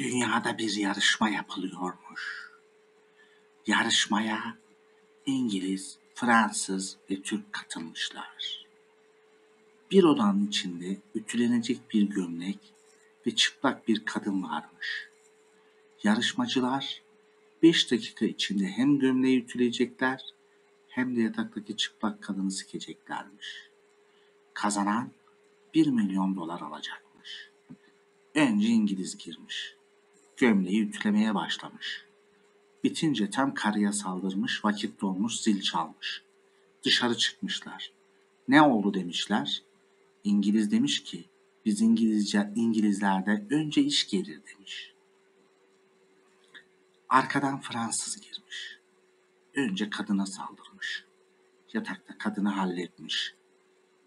dünyada bir yarışma yapılıyormuş. Yarışmaya İngiliz, Fransız ve Türk katılmışlar. Bir odanın içinde ütülenecek bir gömlek ve çıplak bir kadın varmış. Yarışmacılar 5 dakika içinde hem gömleği ütüleyecekler hem de yataktaki çıplak kadını sikeceklermiş. Kazanan 1 milyon dolar alacakmış. Önce İngiliz girmiş. Gömleği ütülemeye başlamış. Bitince tam karıya saldırmış, vakit dolmuş, zil çalmış. Dışarı çıkmışlar. Ne oldu demişler. İngiliz demiş ki, biz İngilizce İngilizlerde önce iş gelir demiş. Arkadan Fransız girmiş. Önce kadına saldırmış. Yatakta kadını halletmiş.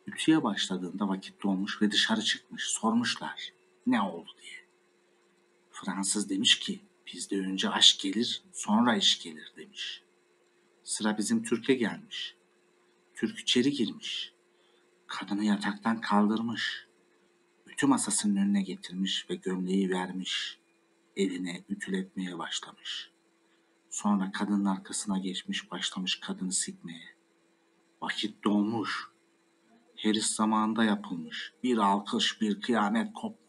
Ütüye başladığında vakit dolmuş ve dışarı çıkmış. Sormuşlar ne oldu diye. Fransız demiş ki bizde önce aşk gelir sonra iş gelir demiş. Sıra bizim Türk'e gelmiş. Türk içeri girmiş. Kadını yataktan kaldırmış. Ütü masasının önüne getirmiş ve gömleği vermiş. Eline ütületmeye başlamış. Sonra kadının arkasına geçmiş başlamış kadını sikmeye. Vakit dolmuş. Heris zamanında yapılmış. Bir alkış, bir kıyamet kopmuş.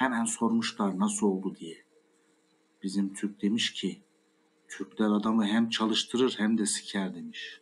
Hemen sormuşlar nasıl oldu diye. Bizim Türk demiş ki, Türkler adamı hem çalıştırır hem de siker demiş.